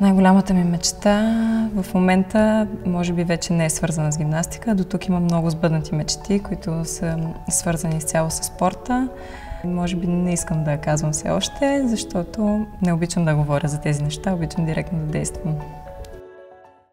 Най-голямата ми мечта в момента, може би вече не е свързана с гимнастика. До тук има много сбъднати мечти, които са свързани изцяло с спорта. Може би не искам да казвам все още, защото не обичам да говоря за тези неща, обичам директно да действам.